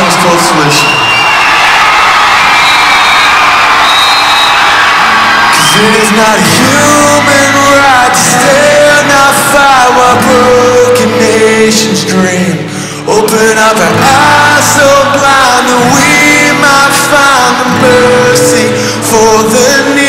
song's called Solution. Cause it is not human right to stand our fire while broken nations dream. Open up our eyes so blind that we might find the mercy for the need.